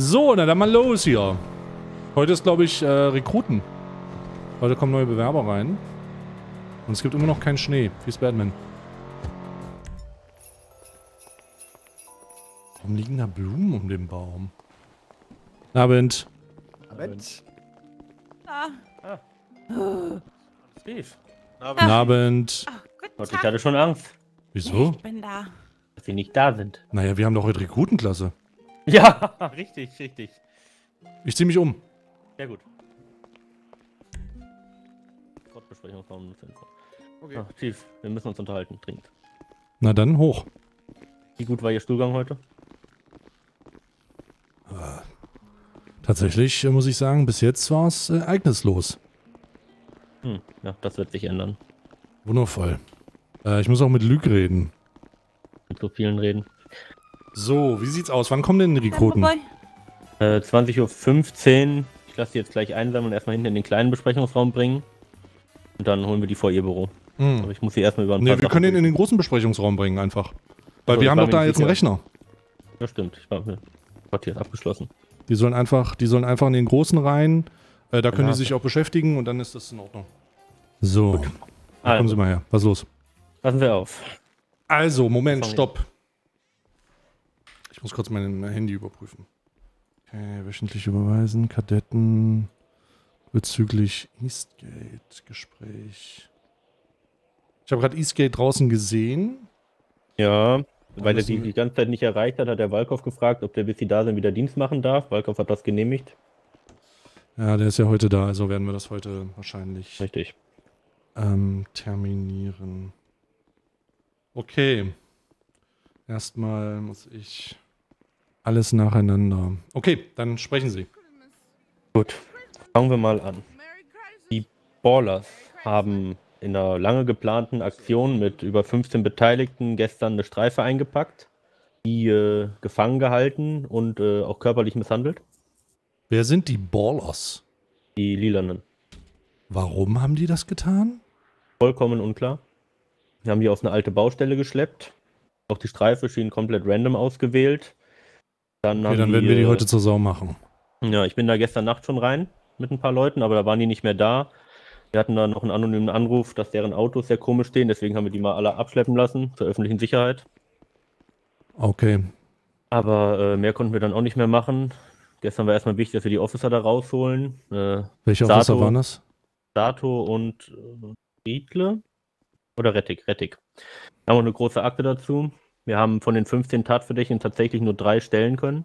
So, na dann mal los hier. Heute ist, glaube ich, äh, Rekruten. Heute kommen neue Bewerber rein. Und es gibt immer noch keinen Schnee. Wie ist Batman? Warum liegen da Blumen um den Baum? Abend. Moment. Ah, Steve. Guten Abend. ach, guten Gott, ich hatte schon Angst, Wieso? Ich bin da. dass sie nicht da sind. Naja, wir haben doch heute Rekrutenklasse. Ja, richtig, richtig. Ich zieh mich um. Sehr gut. Gottbesprechungsraum. Okay. Ach, Chief, wir müssen uns unterhalten, dringend. Na dann, hoch. Wie gut war Ihr Stuhlgang heute? Tatsächlich äh, muss ich sagen, bis jetzt war es äh, ereignislos. Hm, ja, das wird sich ändern. Wundervoll. Äh, ich muss auch mit Lüg reden. Mit so vielen reden. So, wie sieht's aus? Wann kommen denn die Rekruten? Äh, 20.15 Uhr. Ich lasse sie jetzt gleich einsammeln und erstmal hinten in den kleinen Besprechungsraum bringen. Und dann holen wir die vor ihr Büro. Aber Hm. ich muss sie erstmal über ein Nee, paar wir Sachen können ihn in den großen Besprechungsraum bringen einfach. Weil Also, wir haben doch da jetzt einen sicher. Rechner. Ja, stimmt. Ich war mir. Ist abgeschlossen. Die sollen einfach, die sollen einfach in den großen rein. Äh, da können Ja. die sich auch beschäftigen und dann ist das in Ordnung. So, da kommen Also, Sie mal her. Was ist los? passen wir auf. Also, Moment, stopp. Ich muss kurz mein Handy überprüfen. Okay, wöchentlich überweisen, Kadetten bezüglich Eastgate, Gespräch. Ich habe gerade Eastgate draußen gesehen. Ja, weil er die die ganze Zeit nicht erreicht hat, hat der Walkow gefragt, ob der bis sie da sind wieder Dienst machen darf. Walkow hat das genehmigt. Ja, der ist ja heute da, also werden wir das heute wahrscheinlich Richtig. ähm, terminieren. Okay. Erstmal muss ich alles nacheinander. Okay, dann sprechen Sie. Gut. Fangen wir mal an. Die Ballers haben in einer lange geplanten Aktion mit über 15 Beteiligten gestern eine Streife eingepackt, die äh, gefangen gehalten und äh, auch körperlich misshandelt. Wer sind die Ballers? Die Lilanen. Warum haben die das getan? Vollkommen unklar. Wir haben die auf eine alte Baustelle geschleppt. Auch die Streife schien komplett random ausgewählt. Dann, Okay, dann werden wir die äh, heute zur Sau machen. Ja, ich bin da gestern Nacht schon rein mit ein paar Leuten, aber da waren die nicht mehr da. Wir hatten dann noch einen anonymen Anruf, dass deren Autos sehr komisch stehen, deswegen haben wir die mal alle abschleppen lassen zur öffentlichen Sicherheit. Okay. Aber äh, mehr konnten wir dann auch nicht mehr machen. Gestern war erstmal wichtig, dass wir die Officer da rausholen. Äh, Welche Sato. Officer waren das? Dato und äh, Riedle oder Rettig, Rettig. Da haben wir eine große Akte dazu. Wir haben von den 15 Tatverdächtigen tatsächlich nur drei stellen können.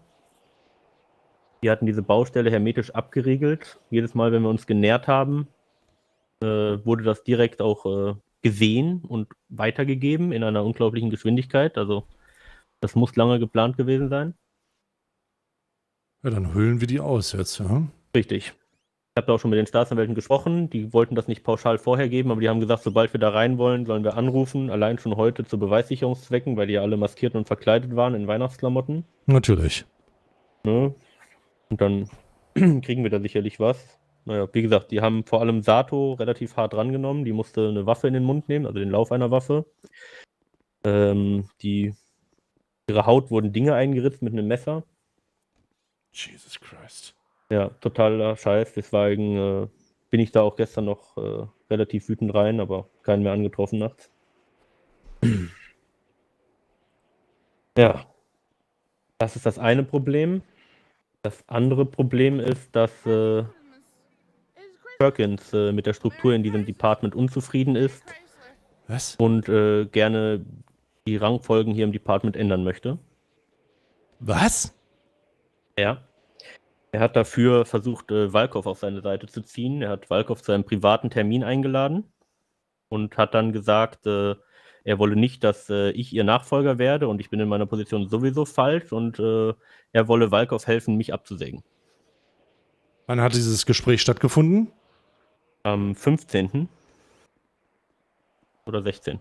Die hatten diese Baustelle hermetisch abgeriegelt. Jedes Mal, wenn wir uns genährt haben, äh, wurde das direkt auch äh, gesehen und weitergegeben in einer unglaublichen Geschwindigkeit. Also das muss lange geplant gewesen sein. Ja, dann hüllen wir die aus jetzt, ja. Richtig. Ich habe da auch schon mit den Staatsanwälten gesprochen. Die wollten das nicht pauschal vorher geben, aber die haben gesagt, sobald wir da rein wollen, sollen wir anrufen. Allein schon heute zu Beweissicherungszwecken, weil die ja alle maskiert und verkleidet waren in Weihnachtsklamotten. Natürlich. Ne? Und dann kriegen wir da sicherlich was. Naja, wie gesagt, die haben vor allem Sato relativ hart drangenommen. Die musste eine Waffe in den Mund nehmen, also den Lauf einer Waffe. Ähm, die, ihre Haut wurden Dinge eingeritzt mit einem Messer. Jesus Christ. Ja, totaler Scheiß. Deswegen äh, bin ich da auch gestern noch äh, relativ wütend rein, aber keinen mehr angetroffen nachts. ja, das ist das eine Problem. Das andere Problem ist, dass äh, Perkins äh, mit der Struktur in diesem Department unzufrieden ist Was? und äh, gerne die Rangfolgen hier im Department ändern möchte. Was? Ja. Er hat dafür versucht, äh, Walkow auf seine Seite zu ziehen. Er hat Walkow zu einem privaten Termin eingeladen und hat dann gesagt, äh, er wolle nicht, dass äh, ich ihr Nachfolger werde und ich bin in meiner Position sowieso falsch und äh, er wolle Walkow helfen, mich abzusägen. Wann hat dieses Gespräch stattgefunden? Am 15. oder 16.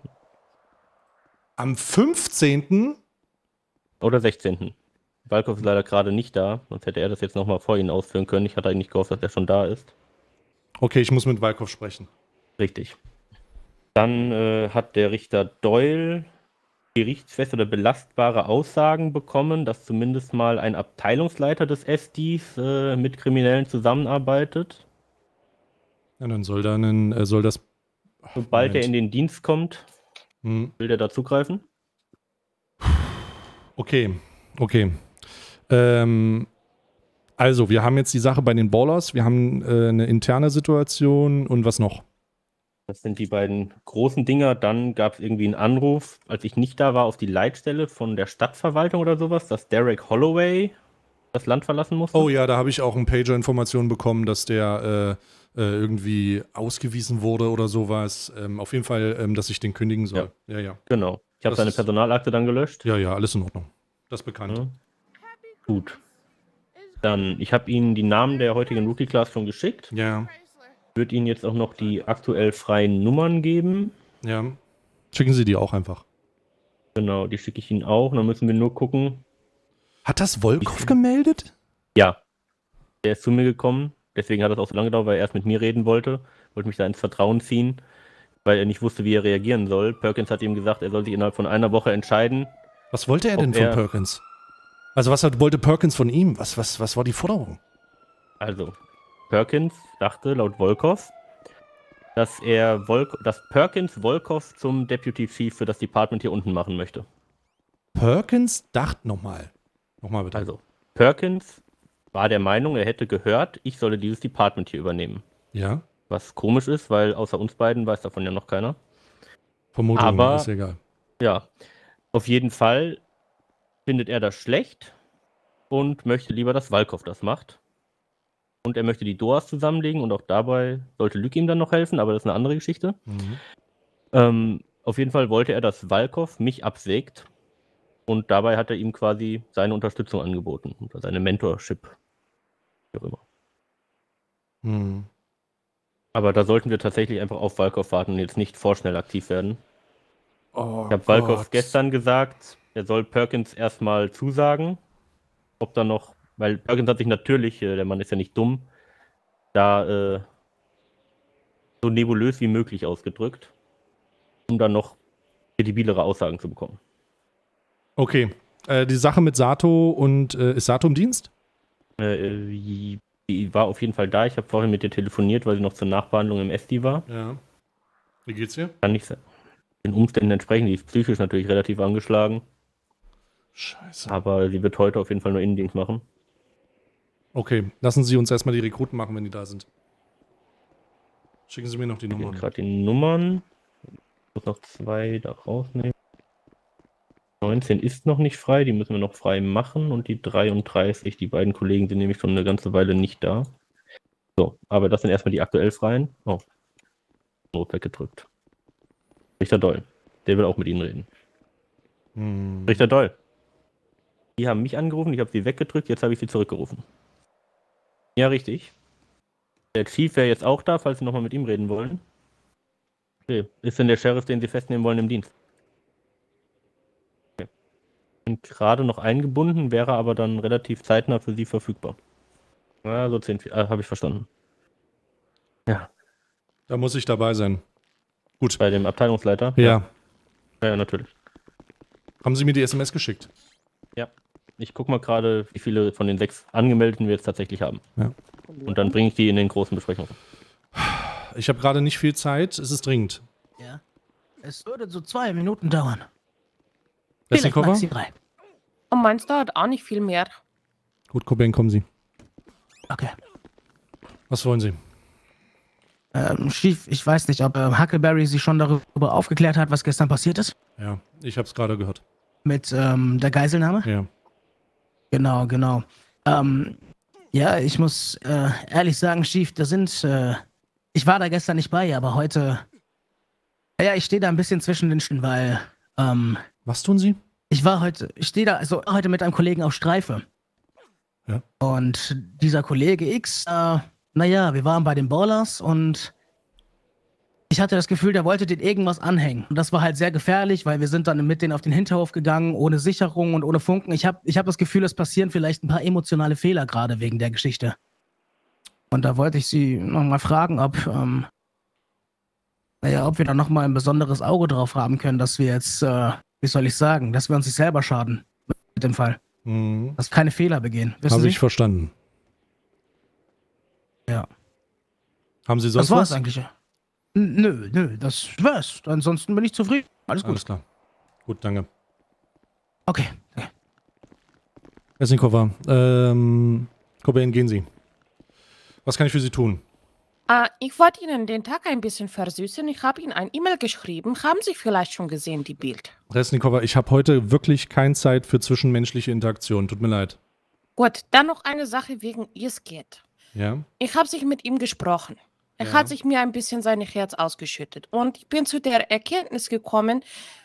Am 15. Oder 16. Walkow ist leider gerade nicht da, sonst hätte er das jetzt nochmal vor Ihnen ausführen können. Ich hatte eigentlich gehofft, dass er schon da ist. Okay, ich muss mit Walkow sprechen. Richtig. Dann äh, hat der Richter Doyle gerichtsfeste oder belastbare Aussagen bekommen, dass zumindest mal ein Abteilungsleiter des SDs äh, mit Kriminellen zusammenarbeitet. Ja, dann soll dann äh, soll das. Sobald Moment. er in den Dienst kommt, Hm, will der da zugreifen. okay, okay. Ähm, also, wir haben jetzt die Sache bei den Ballers, wir haben äh, eine interne Situation und was noch? Das sind die beiden großen Dinger. Dann gab es irgendwie einen Anruf, als ich nicht da war, auf die Leitstelle von der Stadtverwaltung oder sowas, dass Derek Holloway das Land verlassen musste. Oh ja, da habe ich auch ein Pager-Information bekommen, dass der äh, äh, irgendwie ausgewiesen wurde oder sowas. Ähm, auf jeden Fall, ähm, dass ich den kündigen soll. Ja, ja. Genau. Ich habe seine Personalakte dann gelöscht. Ja, ja, alles in Ordnung. Das ist bekannt. Ja. Gut. Dann, ich habe Ihnen die Namen der heutigen Rookie-Class schon geschickt. Ja, Würde Ihnen jetzt auch noch die aktuell freien Nummern geben. ja. Schicken Sie die auch einfach. Genau, die schicke ich Ihnen auch. Dann müssen wir nur gucken. Hat das Volkov gemeldet? Ja, der ist zu mir gekommen. Deswegen hat das auch so lange gedauert, weil er erst mit mir reden wollte. Wollte mich da ins Vertrauen ziehen, weil er nicht wusste, wie er reagieren soll. Perkins hat ihm gesagt, er soll sich innerhalb von einer Woche entscheiden. Was wollte er denn von er- Perkins? Also was hat, wollte Perkins von ihm? Was, was, was war die Forderung? Also, Perkins dachte laut Volkov, dass er Volk dass Perkins Volkov zum Deputy Chief für das Department hier unten machen möchte. Perkins dachte nochmal. Nochmal bitte. Also, Perkins war der Meinung, er hätte gehört, ich solle dieses Department hier übernehmen. ja, Was komisch ist, weil außer uns beiden weiß davon ja noch keiner. Vermutung Aber- ist egal. Ja, auf jeden Fall findet er das schlecht und möchte lieber, dass Walkow das macht. Und er möchte die Doas zusammenlegen und auch dabei sollte Lück ihm dann noch helfen, aber das ist eine andere Geschichte. Mhm. Ähm, auf jeden Fall wollte er, dass Walkow mich absägt und dabei hat er ihm quasi seine Unterstützung angeboten oder seine Mentorship. Wie auch immer. Mhm. Aber da sollten wir tatsächlich einfach auf Walkow warten und jetzt nicht vorschnell aktiv werden. Oh Ich habe Walkow gestern gesagt, er soll Perkins erstmal zusagen, ob da noch, weil Perkins hat sich natürlich, äh, der Mann ist ja nicht dumm, da äh, so nebulös wie möglich ausgedrückt, um dann noch kredibilere Aussagen zu bekommen. Okay. Äh, die Sache mit Sato und äh, ist Sato im Dienst? Äh, die, die war auf jeden Fall da. Ich habe vorhin mit ihr telefoniert, weil sie noch zur Nachbehandlung im SD war. Ja. Wie geht's dir? Kann nicht den Umständen entsprechend. Die ist psychisch natürlich relativ angeschlagen, Scheiße. aber sie wird heute auf jeden Fall nur Innendienst machen. Okay, lassen Sie uns erstmal die Rekruten machen, wenn die da sind. Schicken Sie mir noch die Ich Nummern. gerade die Nummern. Ich muss noch zwei da rausnehmen. 19 ist noch nicht frei, die müssen wir noch frei machen. Und die 33, die beiden Kollegen sind nämlich schon eine ganze Weile nicht da. So, aber das sind erstmal die aktuell freien. Oh, Not weggedrückt. Richter Doll, der will auch mit Ihnen reden. Hm. Richter Doll. Die haben mich angerufen, ich habe sie weggedrückt, jetzt habe ich sie zurückgerufen. Ja, richtig. Der Chief wäre jetzt auch da, falls Sie nochmal mit ihm reden wollen. Okay. Ist denn der Sheriff, den Sie festnehmen wollen, im Dienst? Okay. Bin gerade noch eingebunden, wäre aber dann relativ zeitnah für Sie verfügbar. Ja, so 10, äh, habe ich verstanden. Ja, Da muss ich dabei sein. Gut. bei dem Abteilungsleiter? Ja. Ja, ja natürlich. Haben Sie mir die SMS geschickt? Ich gucke mal gerade, wie viele von den sechs Angemeldeten wir jetzt tatsächlich haben. Ja. Und dann bringe ich die in den großen Besprechungen. Ich habe gerade nicht viel Zeit. Es ist dringend. Ja. Es würde so zwei Minuten dauern. Koffer? maxi drei. Und meins dauert auch nicht viel mehr. Gut, Cobain, kommen Sie. Okay. Was wollen Sie? Ähm, Chief, ich weiß nicht, ob ähm, Huckleberry sich schon darüber aufgeklärt hat, was gestern passiert ist. Ja, ich habe es gerade gehört. Mit ähm, der Geiselnahme. Ja. Genau, genau. Ähm, ja, ich muss äh, ehrlich sagen, Chief, da sind. Äh, ich war da gestern nicht bei, aber heute. Ja, ich stehe da ein bisschen zwischen den Stühlen, weil. Ähm, Was tun Sie? ich war heute. Ich stehe da also heute mit einem Kollegen auf Streife. Ja. Und dieser Kollege X, äh, naja, wir waren bei den Ballers und. Ich hatte das Gefühl, der wollte den irgendwas anhängen. Und das war halt sehr gefährlich, weil wir sind dann mit denen auf den Hinterhof gegangen, ohne Sicherung und ohne Funken. Ich habe ich hab das Gefühl, es passieren vielleicht ein paar emotionale Fehler gerade wegen der Geschichte. Und da wollte ich Sie nochmal fragen, ob, ähm, naja, ob wir da nochmal ein besonderes Auge drauf haben können, dass wir jetzt äh, wie soll ich sagen, dass wir uns nicht selber schaden mit dem Fall. Mhm. Dass wir keine Fehler begehen. Habe ich verstanden. Ja. Haben Sie sonst Das war's was? eigentlich. Nö, nö, das war's. Ansonsten bin ich zufrieden. Alles gut. Alles klar. Gut, danke. Okay. Esnikova, ähm, Cobain, gehen Sie. Was kann ich für Sie tun? Äh, ich wollte Ihnen den Tag ein bisschen versüßen. Ich habe Ihnen ein E-Mail geschrieben. Haben Sie vielleicht schon gesehen, die Bild? Resnikova, ich habe heute wirklich keine Zeit für zwischenmenschliche Interaktion. Tut mir leid. Gut, dann noch eine Sache wegen Isket. Ja? Ich habe sich mit ihm gesprochen. Er Ja. hat sich mir ein bisschen sein Herz ausgeschüttet. Und ich bin zu der Erkenntnis gekommen,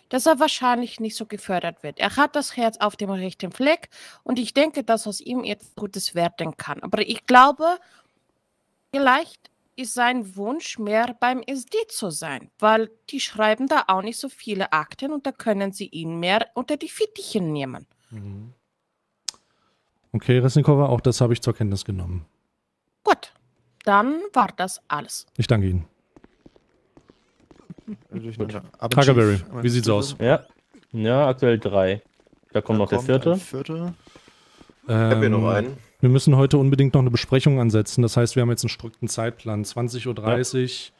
dass er wahrscheinlich nicht so gefördert wird. Er hat das Herz auf dem rechten Fleck und ich denke, dass aus ihm jetzt Gutes werden kann. Aber ich glaube, vielleicht ist sein Wunsch mehr beim SD zu sein, weil die schreiben da auch nicht so viele Akten und da können sie ihn mehr unter die Fittiche nehmen. Mhm. Okay, Resnikova, auch das habe ich zur Kenntnis genommen. Gut, dann war das alles. Ich danke Ihnen. Huckleberry, wie sieht's aus? Ja. Ja, aktuell drei. Da kommt noch der vierte. vierte. Ich habe hier noch Ähm, einen. Wir müssen heute unbedingt noch eine Besprechung ansetzen. Das heißt, wir haben jetzt einen strikten Zeitplan. 20.30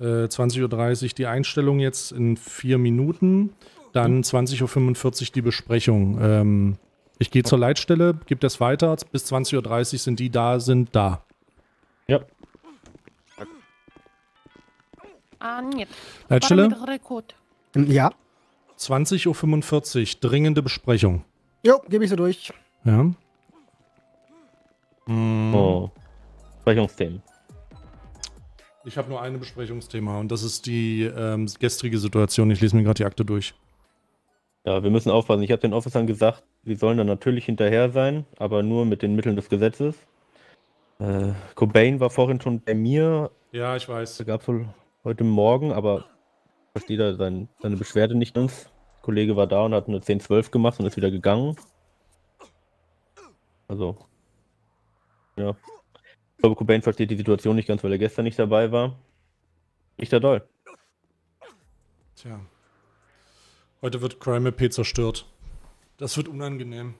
Uhr, äh, 20.30 Uhr die Einstellung jetzt in vier Minuten. Dann 20.45 Uhr die Besprechung. Ähm, ich gehe zur Leitstelle, gebe das weiter. Bis 20.30 Uhr sind die da, sind da. Ja. Ah, nicht. Leitstelle. Ja. 20.45 Uhr, dringende Besprechung. Jo, gebe ich so durch. Ja. Oh. Besprechungsthemen. Ich habe nur ein Besprechungsthema und das ist die ähm, gestrige Situation. Ich lese mir gerade die Akte durch. Ja, wir müssen aufpassen. Ich habe den Officern gesagt, sie sollen da natürlich hinterher sein, aber nur mit den Mitteln des Gesetzes. Äh, Cobain war vorhin schon bei mir. Ja, ich weiß. Da gab es wohl heute Morgen, aber ich verstehe da sein, seine Beschwerde nicht ganz. Der Kollege war da und hat eine 10-12 gemacht und ist wieder gegangen. Also. Ja. Ich glaube, Cobain versteht die Situation nicht ganz, weil er gestern nicht dabei war. Nicht der doll. Tja. Heute wird Crime AP zerstört. Das wird unangenehm.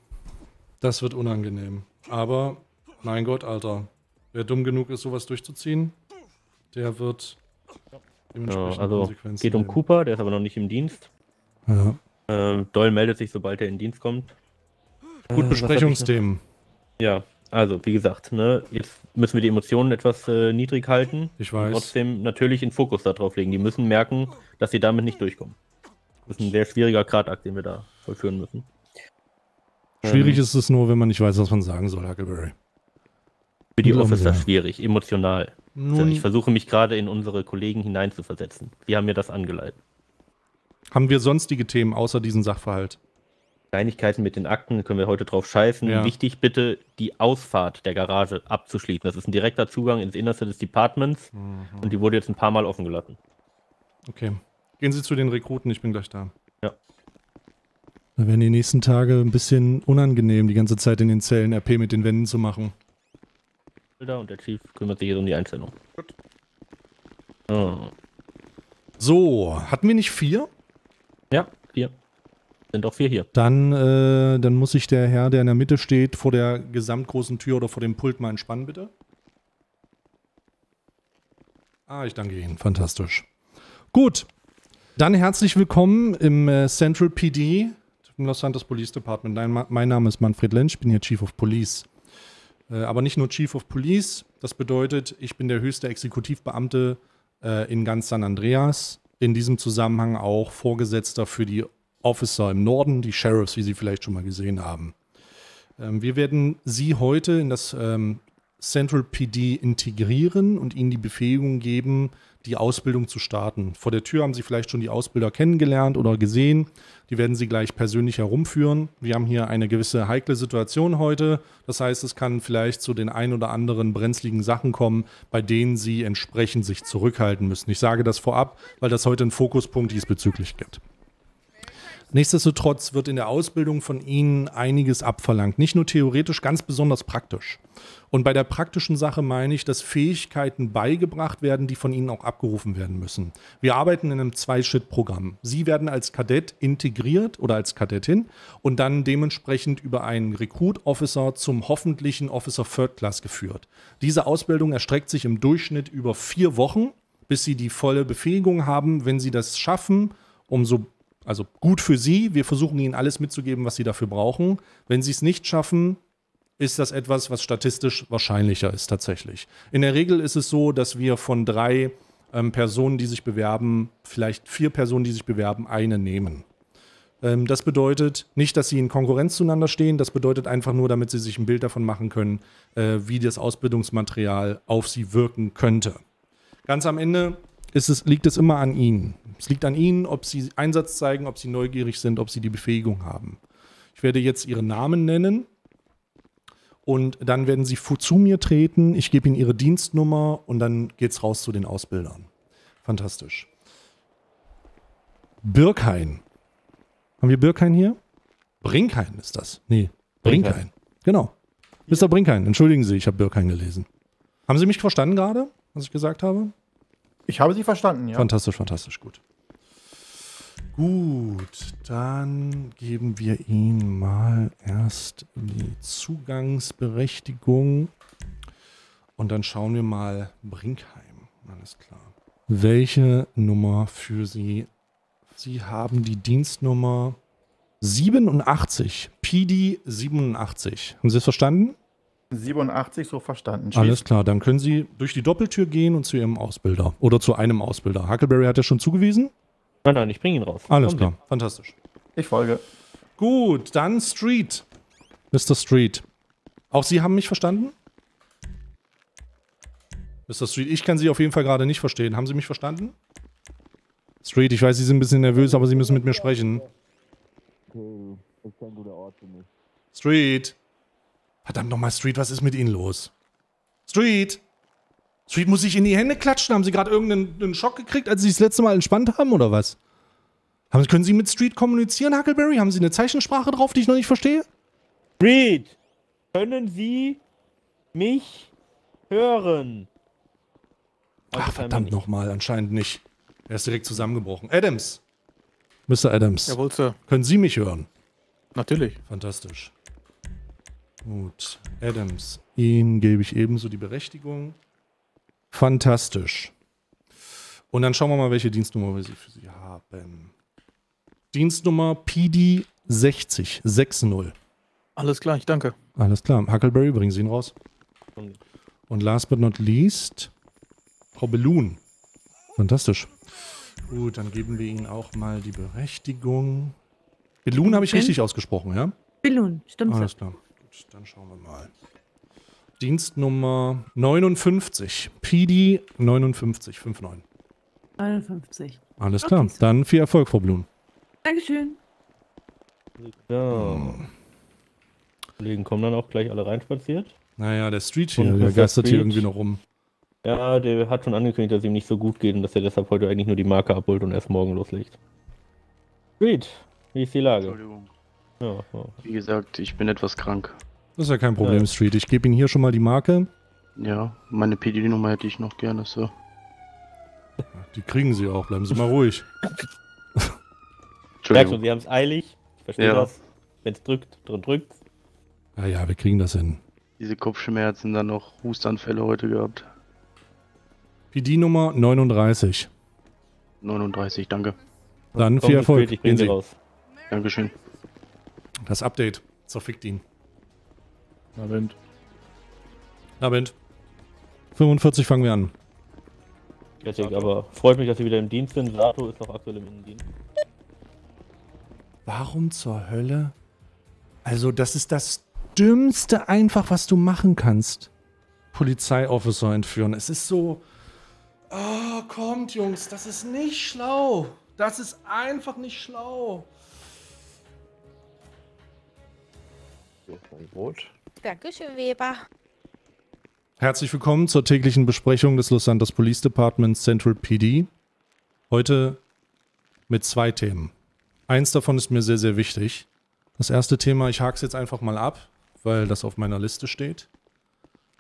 Das wird unangenehm. Aber, mein Gott, Alter. Wer dumm genug ist, sowas durchzuziehen, der wird Ja, dementsprechend also Konsequenzen geht um nehmen. Cooper, der ist aber noch nicht im Dienst. Ja. Ähm, Doyle meldet sich, sobald er in Dienst kommt. Äh, Gut, noch? Besprechungsthemen. Ja, also wie gesagt, ne, jetzt müssen wir die Emotionen etwas äh, niedrig halten. Ich und weiß. Trotzdem natürlich den Fokus darauf legen. Die müssen merken, dass sie damit nicht durchkommen. Das ist ein sehr schwieriger Gradakt, den wir da vollführen müssen. Schwierig Ähm, ist es nur, wenn man nicht weiß, was man sagen soll, Huckleberry. Für die Officer Sie. schwierig, emotional. Nun, ich versuche mich gerade in unsere Kollegen hineinzuversetzen. Sie haben mir das angeleitet. haben wir sonstige Themen außer diesen Sachverhalt? Kleinigkeiten mit den Akten können wir heute drauf scheißen. Ja. Wichtig bitte, die Ausfahrt der Garage abzuschließen. Das ist ein direkter Zugang ins Innerste des Departments Mhm. und die wurde jetzt ein paar Mal offen gelassen. Okay. Gehen Sie zu den Rekruten, ich bin gleich da. Ja. Da werden die nächsten Tage ein bisschen unangenehm, die ganze Zeit in den Zellen RP mit den Wänden zu machen. Und der Chief kümmert sich jetzt um die Einstellung. Oh. So, hatten wir nicht vier? Ja, vier. Sind auch vier hier. Dann, äh, dann muss sich der Herr, der in der Mitte steht, vor der gesamtgroßen Tür oder vor dem Pult mal entspannen, bitte. Ah, ich danke Ihnen. Fantastisch. Gut. Dann herzlich willkommen im äh, Central PD, im Los Santos Police Department. Nein, ma- mein Name ist Manfred Lensch, ich bin hier Chief of Police. Äh, aber nicht nur Chief of Police, das bedeutet, ich bin der höchste Exekutivbeamte äh, in ganz San Andreas. In diesem Zusammenhang auch Vorgesetzter für die Officer im Norden, die Sheriffs, wie Sie vielleicht schon mal gesehen haben. Ähm, wir werden Sie heute in das ähm, Central PD integrieren und Ihnen die Befähigung geben, die Ausbildung zu starten. Vor der Tür haben Sie vielleicht schon die Ausbilder kennengelernt oder gesehen. Die werden Sie gleich persönlich herumführen. Wir haben hier eine gewisse heikle Situation heute. Das heißt, es kann vielleicht zu den ein oder anderen brenzligen Sachen kommen, bei denen Sie entsprechend sich zurückhalten müssen. Ich sage das vorab, weil das heute einen Fokuspunkt diesbezüglich gibt. Nichtsdestotrotz wird in der Ausbildung von Ihnen einiges abverlangt. Nicht nur theoretisch, ganz besonders praktisch. Und bei der praktischen Sache meine ich, dass Fähigkeiten beigebracht werden, die von Ihnen auch abgerufen werden müssen. Wir arbeiten in einem Zwei-Schritt-Programm. Sie werden als Kadett integriert oder als Kadettin und dann dementsprechend über einen Recruit-Officer zum hoffentlichen Officer Third Class geführt. Diese Ausbildung erstreckt sich im Durchschnitt über vier Wochen, bis Sie die volle Befähigung haben. Wenn Sie das schaffen, umso also gut für Sie. Wir versuchen Ihnen alles mitzugeben, was Sie dafür brauchen. Wenn Sie es nicht schaffen, ist das etwas, was statistisch wahrscheinlicher ist tatsächlich. In der Regel ist es so, dass wir von drei ähm, Personen, die sich bewerben, vielleicht vier Personen, die sich bewerben, eine nehmen. Ähm, das bedeutet nicht, dass sie in Konkurrenz zueinander stehen. Das bedeutet einfach nur, damit sie sich ein Bild davon machen können, äh, wie das Ausbildungsmaterial auf sie wirken könnte. Ganz am Ende es, liegt es immer an ihnen. Es liegt an ihnen, ob sie Einsatz zeigen, ob sie neugierig sind, ob sie die Befähigung haben. Ich werde jetzt ihre Namen nennen und dann werden sie zu mir treten. Ich gebe ihnen ihre Dienstnummer und dann geht es raus zu den Ausbildern. Fantastisch. Birkhain. Haben wir Birkhain hier? Brinkhain ist das. Nee, Brinkhain. Brinkhain. Genau. Mr. Brinkhain, entschuldigen Sie, ich habe Birkhain gelesen. Haben Sie mich verstanden gerade, was ich gesagt habe? Ich habe Sie verstanden, ja. Fantastisch, fantastisch, gut. Gut, dann geben wir ihm mal erst die Zugangsberechtigung und dann schauen wir mal Brinkheim. Alles klar. Welche Nummer für Sie? Sie haben die Dienstnummer 87, PD 87. Haben Sie es verstanden? 87 so verstanden. Schieß. Alles klar, dann können Sie durch die Doppeltür gehen und zu Ihrem Ausbilder oder zu einem Ausbilder. Huckleberry hat ja schon zugewiesen? Nein, nein, ich bringe ihn raus. Alles Komm klar, hin. fantastisch. Ich folge. Gut, dann Street. Mr. Street. Auch Sie haben mich verstanden? Mr. Street, ich kann Sie auf jeden Fall gerade nicht verstehen. Haben Sie mich verstanden? Street, ich weiß, Sie sind ein bisschen nervös, aber Sie müssen mit mir sprechen. Okay, das ist kein guter Ort für mich. Street. Verdammt nochmal, Street, was ist mit Ihnen los? Street! Street muss sich in die Hände klatschen. Haben Sie gerade irgendeinen Schock gekriegt, als Sie sich das letzte Mal entspannt haben oder was? Haben, können Sie mit Street kommunizieren, Huckleberry? Haben Sie eine Zeichensprache drauf, die ich noch nicht verstehe? Street, können Sie mich hören? Ach, verdammt nochmal, anscheinend nicht. Er ist direkt zusammengebrochen. Adams. Mr. Adams. Jawohl, Sir. Können Sie mich hören? Natürlich. Fantastisch. Gut. Adams. Ihnen gebe ich ebenso die Berechtigung. Fantastisch. Und dann schauen wir mal, welche Dienstnummer wir für Sie haben. Dienstnummer PD 60, 60. Alles klar, ich danke. Alles klar. Huckleberry, bringen Sie ihn raus. Und last but not least, Frau Belun. Fantastisch. Gut, dann geben wir Ihnen auch mal die Berechtigung. Belun habe ich richtig ausgesprochen, ja? Belun, stimmt. Alles klar. Gut, dann schauen wir mal. Dienstnummer 59. PD 59, 59. 59. Alles klar. Okay, so. Dann viel Erfolg, Frau Blum. Dankeschön. Ja. Kollegen kommen dann auch gleich alle reinspaziert. Naja, der Street hier, der geistert hier irgendwie noch rum. Ja, der hat schon angekündigt, dass ihm nicht so gut geht und dass er deshalb heute eigentlich nur die Marke abholt und erst morgen loslegt. Street, wie ist die Lage? Entschuldigung. Ja, ja. Wie gesagt, ich bin etwas krank. Das ist ja kein Problem, ja. Street. Ich gebe Ihnen hier schon mal die Marke. Ja, meine PD-Nummer hätte ich noch gerne, Sir. Die kriegen Sie auch, bleiben Sie mal ruhig. Merkst du, Sie haben es eilig. Ich verstehe ja. das. Wenn es drückt, dann drückt Ja, ja, wir kriegen das hin. Diese Kopfschmerzen, dann noch Hustanfälle heute gehabt. PD-Nummer 39. 39, danke. Dann viel Erfolg. Ich bringe Sie raus. Dankeschön. Das Update zerfickt ihn. Abend. Abend. 45 fangen wir an. Richtig, aber freut mich, dass Sie wieder im Dienst sind. Sato ist noch aktuell im Innendienst. Warum zur Hölle? Also, das ist das Dümmste einfach, was du machen kannst. Polizeiofficer entführen. Es ist so. Oh, kommt, Jungs, das ist nicht schlau. Das ist einfach nicht schlau. So, ein Brot. Dankeschön, Weber. Herzlich willkommen zur täglichen Besprechung des Los Santos Police Departments Central PD. Heute mit zwei Themen. Eins davon ist mir sehr, sehr wichtig. Das erste Thema, ich hake es jetzt einfach mal ab, weil das auf meiner Liste steht,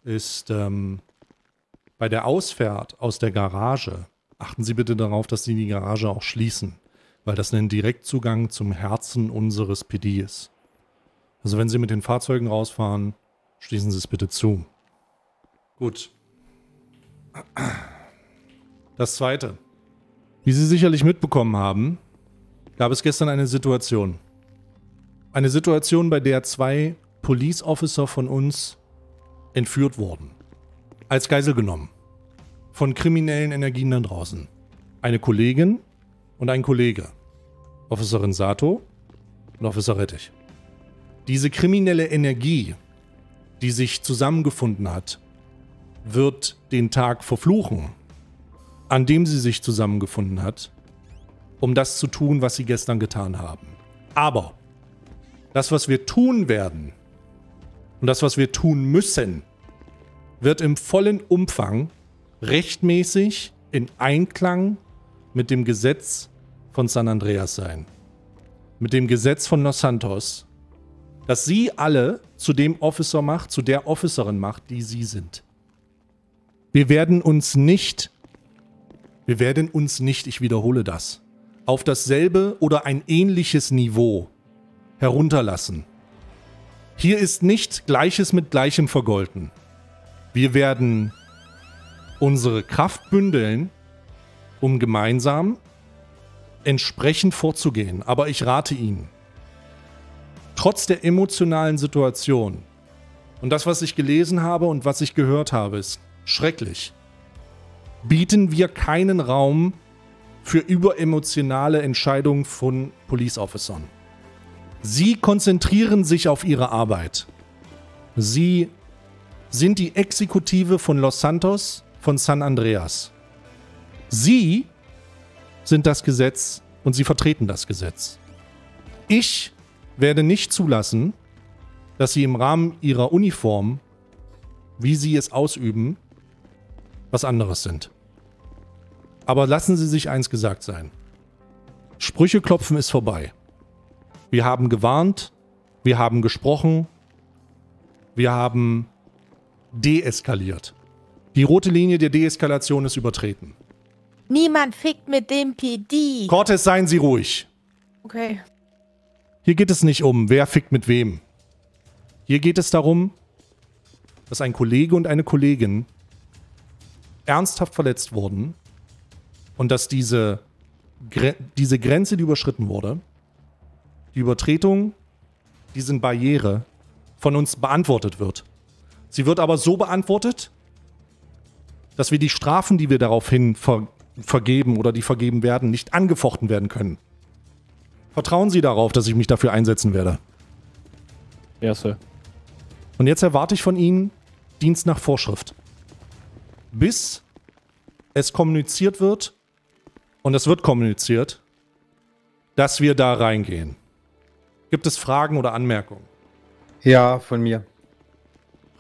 ist ähm, bei der Ausfahrt aus der Garage. Achten Sie bitte darauf, dass Sie die Garage auch schließen, weil das ein Direktzugang zum Herzen unseres PD ist. Also wenn Sie mit den Fahrzeugen rausfahren, schließen Sie es bitte zu. Gut. Das zweite. Wie Sie sicherlich mitbekommen haben, gab es gestern eine Situation. Eine Situation, bei der zwei Police Officer von uns entführt wurden. Als Geisel genommen. Von kriminellen Energien da draußen. Eine Kollegin und ein Kollege. Officerin Sato und Officer Rettich. Diese kriminelle Energie, die sich zusammengefunden hat, wird den Tag verfluchen, an dem sie sich zusammengefunden hat, um das zu tun, was sie gestern getan haben. Aber das, was wir tun werden und das, was wir tun müssen, wird im vollen Umfang rechtmäßig in Einklang mit dem Gesetz von San Andreas sein. Mit dem Gesetz von Los Santos, das sie alle zu dem Officer macht, zu der Officerin macht, die sie sind. Wir werden uns nicht, wir werden uns nicht, ich wiederhole das, auf dasselbe oder ein ähnliches Niveau herunterlassen. Hier ist nicht Gleiches mit Gleichem vergolten. Wir werden unsere Kraft bündeln, um gemeinsam entsprechend vorzugehen. Aber ich rate Ihnen, trotz der emotionalen Situation und das, was ich gelesen habe und was ich gehört habe, ist schrecklich, bieten wir keinen Raum für überemotionale Entscheidungen von Police Officern. Sie konzentrieren sich auf ihre Arbeit. Sie sind die Exekutive von Los Santos, von San Andreas. Sie sind das Gesetz und sie vertreten das Gesetz. Ich werde nicht zulassen, dass sie im Rahmen ihrer Uniform, wie sie es ausüben, was anderes sind. Aber lassen Sie sich eins gesagt sein. Sprüche klopfen ist vorbei. Wir haben gewarnt, wir haben gesprochen, wir haben deeskaliert. Die rote Linie der Deeskalation ist übertreten. Niemand fickt mit dem PD. Cortez, seien Sie ruhig. Okay. Hier geht es nicht um, wer fickt mit wem. Hier geht es darum, dass ein Kollege und eine Kollegin ernsthaft verletzt wurden und dass diese, Gre diese Grenze, die überschritten wurde, die Übertretung, diese Barriere von uns beantwortet wird. Sie wird aber so beantwortet, dass wir die Strafen, die wir daraufhin ver vergeben oder die vergeben werden, nicht angefochten werden können. Vertrauen Sie darauf, dass ich mich dafür einsetzen werde. Ja, Sir. Und jetzt erwarte ich von Ihnen Dienst nach Vorschrift. Bis es kommuniziert wird, und es wird kommuniziert, dass wir da reingehen. Gibt es Fragen oder Anmerkungen? Ja, von mir.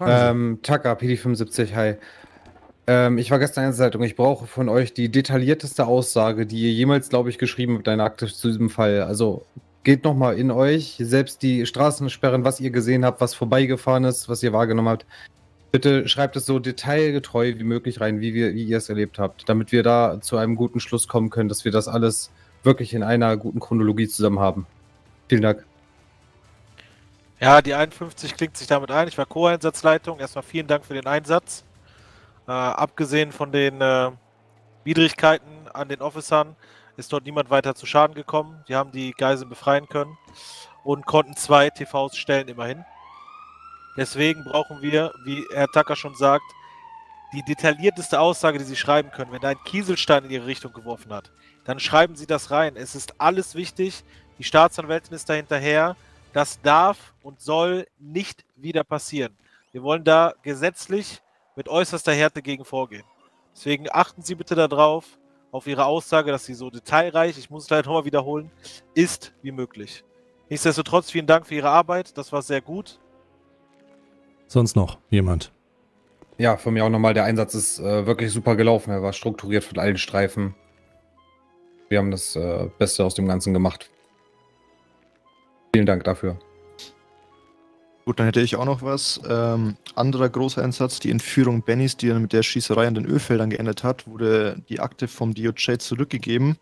Ähm, Taka, PD75, hi. Ähm, ich war gestern in der Zeitung. Ich brauche von euch die detaillierteste Aussage, die ihr jemals, glaube ich, geschrieben habt, eine Akte zu diesem Fall. Also geht nochmal in euch, selbst die Straßensperren, was ihr gesehen habt, was vorbeigefahren ist, was ihr wahrgenommen habt. Bitte schreibt es so detailgetreu wie möglich rein, wie, wir, wie ihr es erlebt habt, damit wir da zu einem guten Schluss kommen können, dass wir das alles wirklich in einer guten Chronologie zusammen haben. Vielen Dank. Ja, die 51 klingt sich damit ein. Ich war Co-Einsatzleitung. Erstmal vielen Dank für den Einsatz. Äh, abgesehen von den äh, Widrigkeiten an den Officern ist dort niemand weiter zu Schaden gekommen. Die haben die Geiseln befreien können und konnten zwei TVs stellen immerhin. Deswegen brauchen wir, wie Herr Tacker schon sagt, die detaillierteste Aussage, die Sie schreiben können. Wenn da ein Kieselstein in Ihre Richtung geworfen hat, dann schreiben Sie das rein. Es ist alles wichtig. Die Staatsanwältin ist dahinterher. Das darf und soll nicht wieder passieren. Wir wollen da gesetzlich mit äußerster Härte gegen vorgehen. Deswegen achten Sie bitte darauf, auf Ihre Aussage, dass sie so detailreich, ich muss es leider nochmal wiederholen, ist wie möglich. Nichtsdestotrotz vielen Dank für Ihre Arbeit. Das war sehr gut. Sonst noch jemand? Ja, von mir auch nochmal, der Einsatz ist äh, wirklich super gelaufen. Er war strukturiert von allen Streifen. Wir haben das äh, Beste aus dem Ganzen gemacht. Vielen Dank dafür. Gut, dann hätte ich auch noch was. Ähm, anderer großer Einsatz, die Entführung Bennys, die dann mit der Schießerei an den Ölfeldern geendet hat, wurde die Akte vom DOJ zurückgegeben.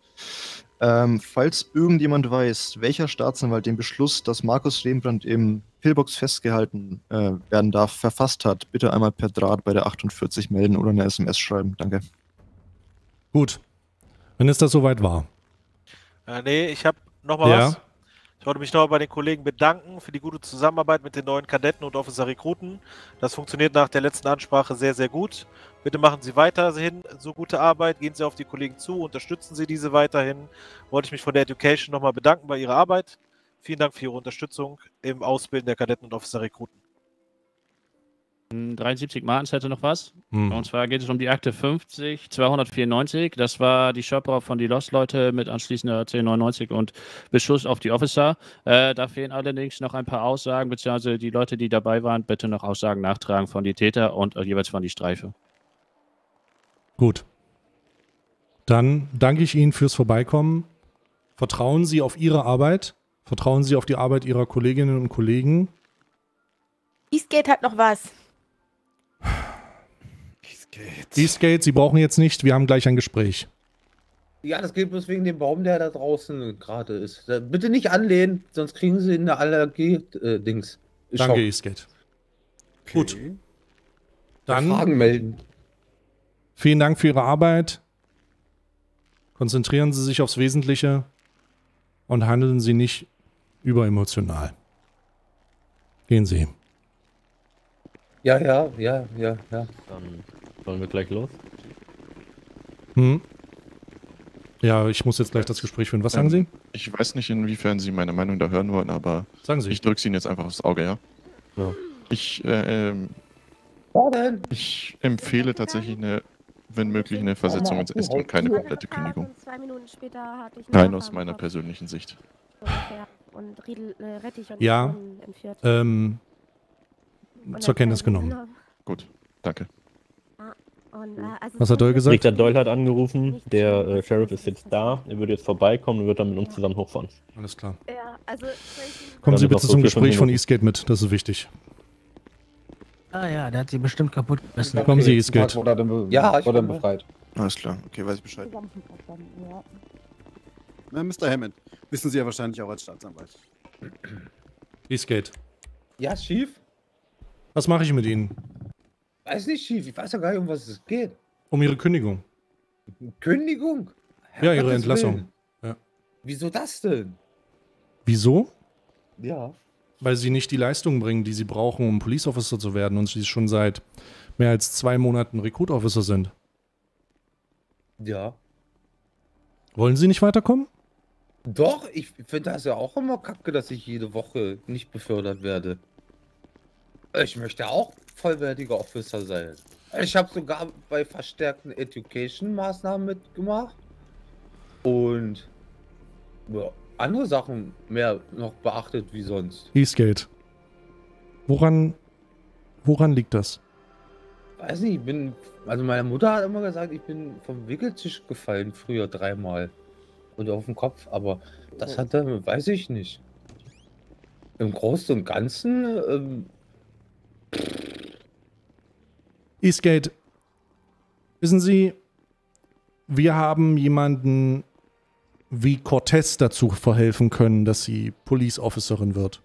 Ähm, falls irgendjemand weiß, welcher Staatsanwalt den Beschluss, dass Markus Rembrandt im Pillbox festgehalten äh, werden darf, verfasst hat, bitte einmal per Draht bei der 48 melden oder eine SMS schreiben. Danke. Gut. Wenn es das soweit war. Äh, nee, ich habe noch mal Ja. was. Ich wollte mich noch bei den Kollegen bedanken für die gute Zusammenarbeit mit den neuen Kadetten und Officer Rekruten. Das funktioniert nach der letzten Ansprache sehr, sehr gut. Bitte machen Sie weiterhin so gute Arbeit, gehen Sie auf die Kollegen zu, unterstützen Sie diese weiterhin. Wollte ich mich von der Education nochmal bedanken bei Ihrer Arbeit. Vielen Dank für Ihre Unterstützung im Ausbilden der Kadetten und Officer Rekruten. 73 Martins hätte noch was. Hm. Und zwar geht es um die Akte 50 294. Das war die Shopper von die Lost-Leute mit anschließender 1099 und Beschuss auf die Officer. Äh, da fehlen allerdings noch ein paar Aussagen, beziehungsweise die Leute, die dabei waren, bitte noch Aussagen nachtragen von die Täter und äh, jeweils von die Streife. Gut. Dann danke ich Ihnen fürs Vorbeikommen. Vertrauen Sie auf Ihre Arbeit. Vertrauen Sie auf die Arbeit Ihrer Kolleginnen und Kollegen. Eastgate hat noch was. Eastgate, Sie brauchen jetzt nicht. Wir haben gleich ein Gespräch. Ja, das geht bloß wegen dem Baum, der da draußen gerade ist. Da, bitte nicht anlehnen, sonst kriegen sie eine Allergie-Dings. Danke, Eastgate. Gut. Dann Fragen melden. vielen Dank für Ihre Arbeit. Konzentrieren Sie sich aufs Wesentliche und handeln Sie nicht überemotional. Gehen Sie. Ja, ja, ja, ja, ja. Dann wollen wir gleich los. Hm? Ja, ich muss jetzt gleich das Gespräch führen. Was sagen Sie? Ähm, Ich weiß nicht, inwiefern Sie meine Meinung da hören wollen, aber Sagen Sie. ich drücke es Ihnen jetzt einfach aufs Auge, ja? Ja. Ich, äh, ähm, ich empfehle tatsächlich eine, wenn möglich, eine Versetzung ins Est und keine komplette Kündigung. Rein einen aus meiner persönlichen Sicht. ungefähr und Riedel, äh, Ja. Ähm, zur Kenntnis genommen. Gut, danke. Und, äh, also Was hat Doyle gesagt? Richter Doyle hat angerufen, der äh, Sheriff ist jetzt da, er würde jetzt vorbeikommen und wird dann mit uns zusammen hochfahren. Alles klar. Ja, also Kommen Sie bitte zum Gespräch von. Eastgate mit. Das ist wichtig. Ah ja, der hat sie bestimmt kaputt gebissen. Kommen Sie, Eastgate. Er Ja, ich wurde dann befreit. Alles klar, okay, weiß ich Bescheid. Na, Mr. Hammond, wissen Sie ja wahrscheinlich auch als Staatsanwalt. Eastgate. Ja, Chief? Was mache ich mit Ihnen? Weiß nicht, Chief. Ich weiß ja gar nicht, um was es geht. Um Ihre Kündigung. Kündigung? Ja, Ihre Entlassung. Ja. Wieso das denn? Wieso? Ja. Weil Sie nicht die Leistungen bringen, die Sie brauchen, um Police Officer zu werden und Sie schon seit mehr als zwei Monaten Recruit Officer sind. Ja. Wollen Sie nicht weiterkommen? Doch, ich finde das ja auch immer kacke, dass ich jede Woche nicht befördert werde. Ich möchte auch vollwertiger Officer sein. Ich habe sogar bei verstärkten Education-Maßnahmen mitgemacht. Und ja, andere Sachen mehr noch beachtet wie sonst. Eastgate. Woran, woran liegt das? Weiß nicht, ich bin. Also meine Mutter hat immer gesagt, ich bin vom Wickeltisch gefallen früher dreimal. Und auf den Kopf, aber das hat er, weiß ich nicht. Im Großen und Ganzen, ähm, Eastgate, wissen Sie, wir haben jemanden wie Cortez dazu verhelfen können, dass sie Police Officerin wird.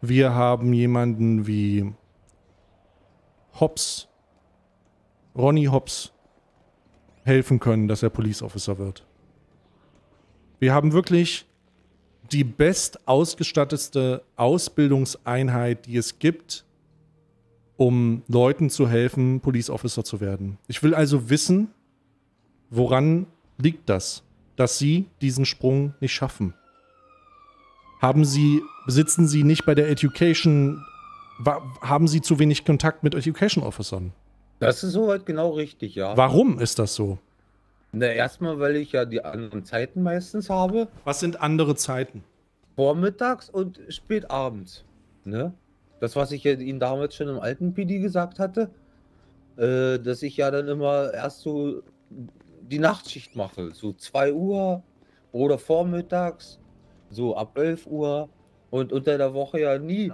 Wir haben jemanden wie Hobbs, Ronnie Hobbs, helfen können, dass er Police Officer wird. Wir haben wirklich die best ausgestattete Ausbildungseinheit, die es gibt, um Leuten zu helfen, Police Officer zu werden. Ich will also wissen, woran liegt das, dass Sie diesen Sprung nicht schaffen? Haben Sie, besitzen Sie nicht bei der Education, haben Sie zu wenig Kontakt mit Education Officern? das ist soweit genau richtig, ja. Warum ist das so? Na, erstmal, weil ich ja die anderen Zeiten meistens habe. Was sind andere Zeiten? Vormittags und spätabends. Ne? Das, was ich Ihnen damals schon im alten PD gesagt hatte, äh, dass ich ja dann immer erst so die Nachtschicht mache. So 2 Uhr oder vormittags, so ab 11 Uhr und unter der Woche ja nie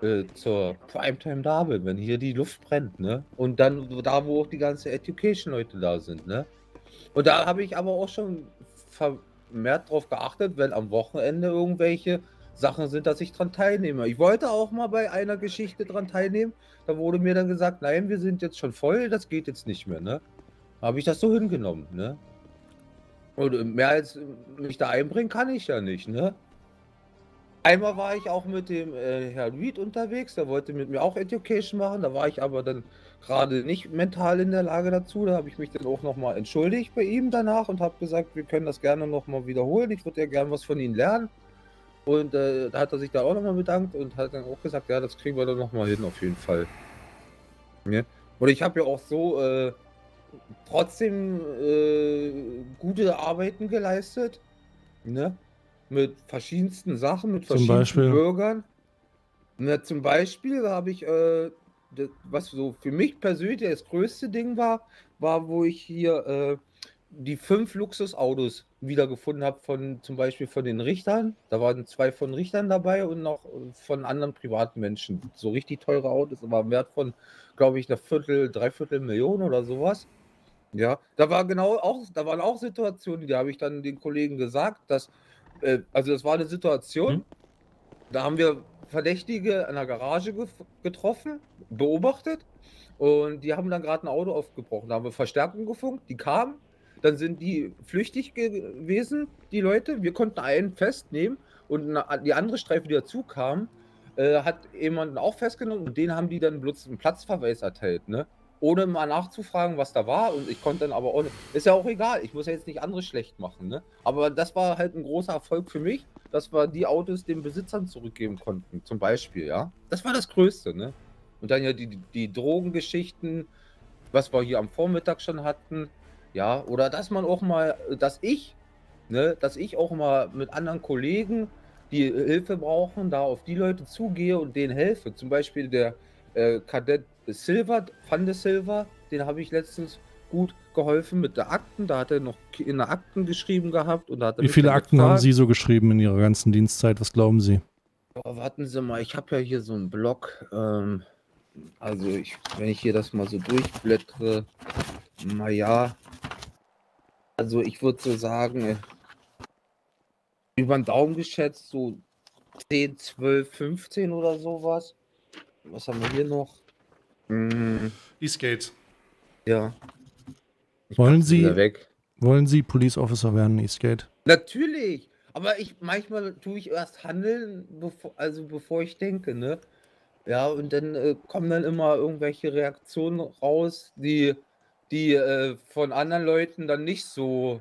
äh, zur Primetime da bin, wenn hier die Luft brennt, ne? Und dann da, wo auch die ganzen Education-Leute da sind, ne? Und da habe ich aber auch schon vermehrt drauf geachtet, wenn am Wochenende irgendwelche Sachen sind, dass ich dran teilnehme. Ich wollte auch mal bei einer Geschichte dran teilnehmen. Da wurde mir dann gesagt, nein, wir sind jetzt schon voll, das geht jetzt nicht mehr, ne? Habe ich das so hingenommen, ne? Und äh, mehr als mich da einbringen kann ich ja nicht, ne? Einmal war ich auch mit dem äh, Herrn Reed unterwegs, der wollte mit mir auch Education machen, da war ich aber dann gerade nicht mental in der Lage dazu. Da habe ich mich dann auch nochmal entschuldigt bei ihm danach und habe gesagt, wir können das gerne nochmal wiederholen. Ich würde ja gerne was von Ihnen lernen. Und äh, da hat er sich da auch nochmal bedankt und hat dann auch gesagt, ja, das kriegen wir dann nochmal hin, auf jeden Fall. Ja. Und ich habe ja auch so äh, trotzdem äh, gute Arbeiten geleistet. Ne? Mit verschiedensten Sachen, mit Zum verschiedensten Beispiel? Bürgern. Na, zum Beispiel habe ich, äh, das, was so für mich persönlich das größte Ding war, war, wo ich hier äh, die fünf Luxusautos wiedergefunden habe von zum Beispiel von den Richtern. Da waren zwei von Richtern dabei und noch von anderen privaten Menschen. So richtig teure Autos, aber im Wert von, glaube ich, einer Viertel, Dreiviertel Million oder sowas. Ja, da war genau auch, da waren auch Situationen, die habe ich dann den Kollegen gesagt, dass, äh, also das war eine Situation, da haben wir Verdächtige in der Garage gef- getroffen, beobachtet und die haben dann gerade ein Auto aufgebrochen. Da haben wir Verstärkung gefunkt, die kamen, dann sind die flüchtig ge- gewesen, die Leute. Wir konnten einen festnehmen und die andere Streife, die dazu kam, äh, hat jemanden auch festgenommen und den haben die dann bloß einen Platzverweis erteilt, ne? Ohne mal nachzufragen, was da war. Und ich konnte dann aber auch nicht. Ist ja auch egal, ich muss ja jetzt nicht andere schlecht machen, ne? Aber das war halt ein großer Erfolg für mich, dass wir die Autos den Besitzern zurückgeben konnten, zum Beispiel, ja. Das war das Größte, ne? Und dann ja die, die Drogengeschichten, was wir hier am Vormittag schon hatten, ja, oder dass man auch mal, dass ich, ne, dass ich auch mal mit anderen Kollegen, die Hilfe brauchen, da auf die Leute zugehe und denen helfe. Zum Beispiel der äh, Kadett Silver, Van de Silver, den habe ich letztens gut geholfen mit der Akten. Da hat er noch in der Akten geschrieben gehabt und da hat er Wie viele Akten haben gefragt- Sie so geschrieben in Ihrer ganzen Dienstzeit? Was glauben Sie? Boah, warten Sie mal, ich habe ja hier so einen Blog. Ähm, also, ich, wenn ich hier das mal so durchblättere, naja, also ich würde so sagen, über den Daumen geschätzt, so 10, 12, 15 oder sowas. Was haben wir hier noch? Hm, Eastgate. ja. Ich Wollen Sie, weg. wollen Sie Police Officer werden, Eastgate? Natürlich, aber ich manchmal tue ich erst handeln, bevor, also bevor ich denke, ne? Ja, und dann äh, kommen dann immer irgendwelche Reaktionen raus, die, die äh, von anderen Leuten dann nicht so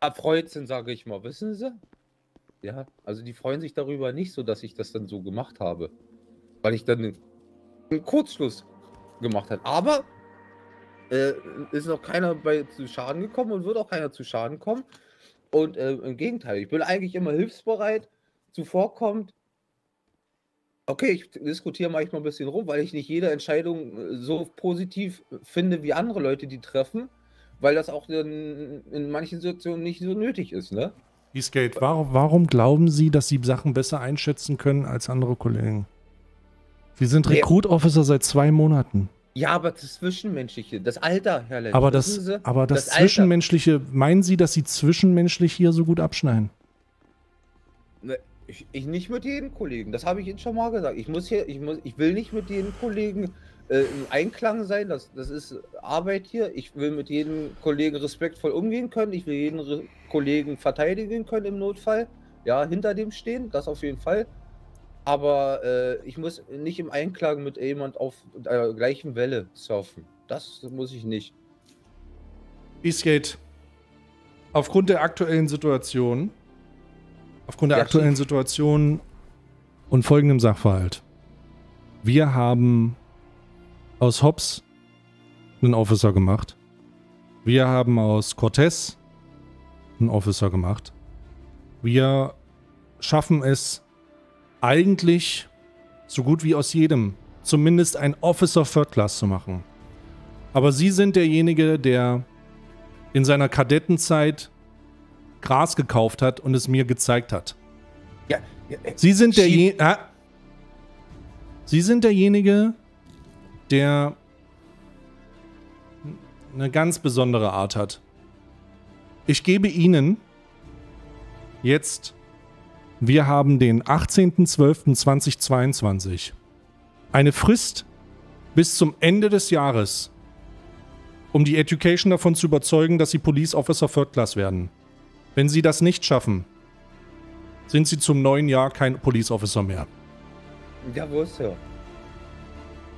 erfreut sind, sage ich mal, wissen Sie? Ja, also die freuen sich darüber nicht so, dass ich das dann so gemacht habe, weil ich dann einen Kurzschluss gemacht habe. Aber äh, ist noch keiner bei zu Schaden gekommen und wird auch keiner zu Schaden kommen. Und äh, im Gegenteil, ich bin eigentlich immer hilfsbereit, zuvorkommt. Okay, ich diskutiere manchmal ein bisschen rum, weil ich nicht jede Entscheidung äh, so positiv finde wie andere Leute, die treffen, weil das auch in, in manchen Situationen nicht so nötig ist, ne? Eastgate, warum, warum glauben Sie, dass Sie Sachen besser einschätzen können als andere Kollegen? Sie sind. Recruit Officer seit zwei Monaten. Ja, aber das Zwischenmenschliche, das Alter, Herr Lenz. Aber das, Sie? aber das, Alter. Zwischenmenschliche, meinen Sie, dass Sie zwischenmenschlich hier so gut abschneiden? Ich, ich nicht mit jedem Kollegen, das habe ich Ihnen schon mal gesagt. Ich muss hier, ich muss, ich will nicht mit jedem Kollegen äh, im Einklang sein. Das, das ist Arbeit hier. Ich will mit jedem Kollegen respektvoll umgehen können. Ich will jeden Re Kollegen verteidigen können im Notfall. Ja, hinter dem stehen, das auf jeden Fall. Aber äh, ich muss nicht im Einklang mit jemand auf der gleichen Welle surfen. Das muss ich nicht. Eastgate, aufgrund der aktuellen Situation, aufgrund der Ja, aktuellen. Situation und folgendem Sachverhalt. Wir haben aus Hobbs einen Officer gemacht. Wir haben aus Cortez einen Officer gemacht. Wir schaffen es eigentlich so gut wie aus jedem zumindest ein Officer Third Class zu machen. Aber Sie sind derjenige, der in seiner Kadettenzeit Gras gekauft hat und es mir gezeigt hat. Ja, Sie sind der je ah. Sie sind derjenige, der eine ganz besondere Art hat. Ich gebe Ihnen jetzt, wir haben den 18.12.2022, eine Frist bis zum Ende des Jahres, um die Education davon zu überzeugen, dass Sie Police Officer Third Class werden. Wenn Sie das nicht schaffen, sind Sie zum neuen Jahr kein Police Officer mehr. Ja, wo ist er?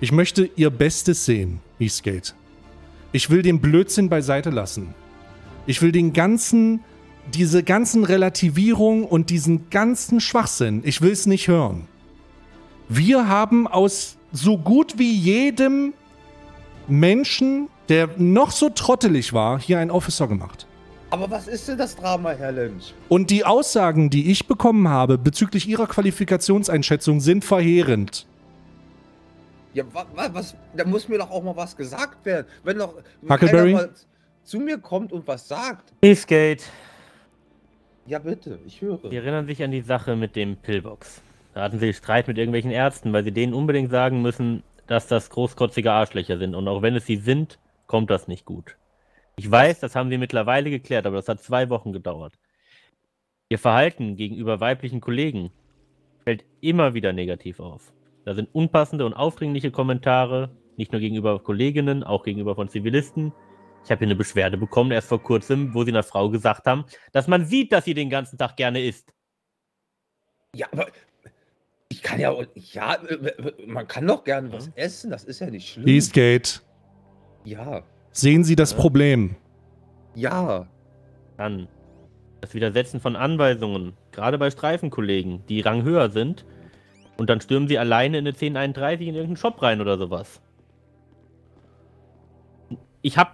Ich möchte Ihr Bestes sehen, Eastgate. Ich will den Blödsinn beiseite lassen. Ich will den ganzen, diese ganzen Relativierung und diesen ganzen Schwachsinn, ich will es nicht hören. Wir haben aus so gut wie jedem Menschen, der noch so trottelig war, hier einen Officer gemacht. Aber was ist denn das Drama, Herr Lynch? Und die Aussagen, die ich bekommen habe bezüglich Ihrer Qualifikationseinschätzung, sind verheerend. Ja, wa, wa, was, da muss mir doch auch mal was gesagt werden. Wenn doch wenn Huckleberry? mal zu mir kommt und was sagt. Eastgate. Ja, bitte, ich höre. Sie erinnern sich an die Sache mit dem Pillbox. Da hatten sie Streit mit irgendwelchen Ärzten, weil sie denen unbedingt sagen müssen, dass das großkotzige Arschlöcher sind. Und auch wenn es sie sind, kommt das nicht gut. Ich weiß, das haben sie mittlerweile geklärt, aber das hat zwei Wochen gedauert. Ihr Verhalten gegenüber weiblichen Kollegen fällt immer wieder negativ auf. Da sind unpassende und aufdringliche Kommentare, nicht nur gegenüber Kolleginnen, auch gegenüber von Zivilisten. Ich habe hier eine Beschwerde bekommen, erst vor kurzem, wo sie einer Frau gesagt haben, dass man sieht, dass sie den ganzen Tag gerne isst. Ja, aber ich kann ja, ja, äh, man kann doch gerne was essen, das ist ja nicht schlimm. Eastgate, Ja, sehen Sie das Problem? ja. Dann das Widersetzen von Anweisungen, gerade bei Streifenkollegen, die Rang höher sind, und dann stürmen sie alleine in eine 1031 in irgendeinen Shop rein oder sowas. Ich habe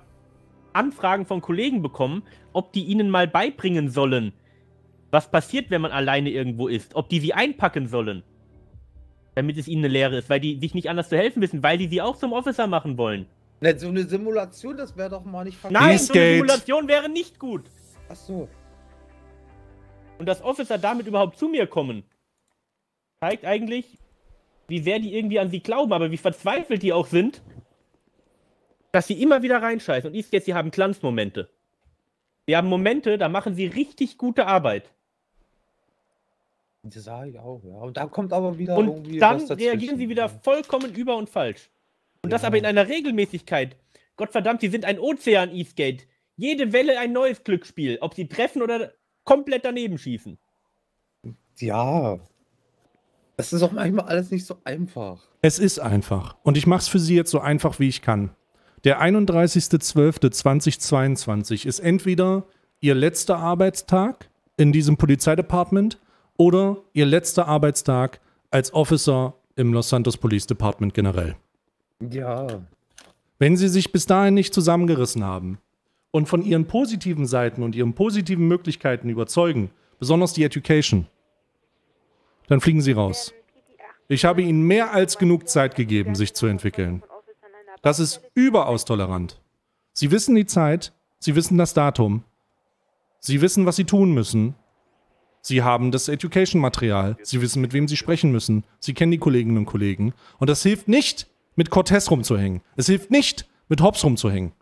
Anfragen von Kollegen bekommen, ob die ihnen mal beibringen sollen, was passiert, wenn man alleine irgendwo ist, ob die sie einpacken sollen, damit es ihnen eine Lehre ist, weil die sich nicht anders zu helfen wissen, weil die sie auch zum Officer machen wollen. Ne, so eine Simulation, das wäre doch mal nicht Nein, so eine Simulation wäre nicht gut. Ach so. Und dass Officer damit überhaupt zu mir kommen, zeigt eigentlich, wie sehr die irgendwie an sie glauben, aber wie verzweifelt die auch sind, dass sie immer wieder reinscheißen. Und ist jetzt, sie haben Glanzmomente. Sie haben Momente, da machen sie richtig gute Arbeit. Das sage ich auch, ja. Und dann kommt aber wieder Und irgendwie dann was dazwischen. reagieren sie wieder vollkommen über und falsch. Und das aber in einer Regelmäßigkeit. Gottverdammt, sie sind ein Ozean, Eastgate. Jede Welle ein neues Glücksspiel. Ob sie treffen oder komplett daneben schießen. Ja. Das ist auch manchmal alles nicht so einfach. Es ist einfach. Und ich mache es für Sie jetzt so einfach, wie ich kann. Der 31.12.2022 ist entweder Ihr letzter Arbeitstag in diesem Polizeidepartment oder Ihr letzter Arbeitstag als Officer im Los Santos Police Department generell. Ja. Wenn Sie sich bis dahin nicht zusammengerissen haben und von Ihren positiven Seiten und Ihren positiven Möglichkeiten überzeugen, besonders die Education, dann fliegen Sie raus. Ich habe Ihnen mehr als genug Zeit gegeben, sich zu entwickeln. Das ist überaus tolerant. Sie wissen die Zeit, Sie wissen das Datum, Sie wissen, was Sie tun müssen. Sie haben das Education-Material, Sie wissen, mit wem Sie sprechen müssen, Sie kennen die Kolleginnen und Kollegen. Und das hilft nicht, mit Cortez rumzuhängen. Es hilft nicht, mit Hobbs rumzuhängen.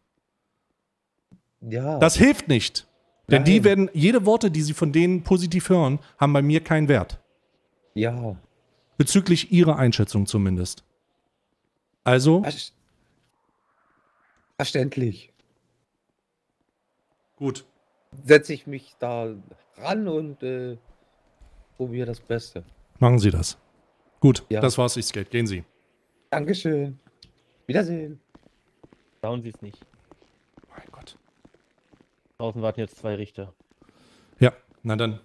Ja. Das hilft nicht. Denn die Nein. werden, jede Worte, die sie von denen positiv hören, haben bei mir keinen Wert. Ja. Bezüglich ihrer Einschätzung zumindest. Also, Verständlich. Gut. Setze ich mich da ran und äh, probiere das Beste. machen Sie das. Gut, Ja. das war's, ich skate. Gehen Sie. Dankeschön. Wiedersehen. Schauen Sie es nicht. Mein Gott. Draußen warten jetzt zwei Richter. Ja, na dann.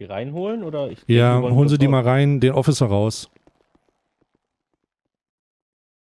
Die reinholen oder ich? Ja, holen Sie die mal rein, den Officer raus.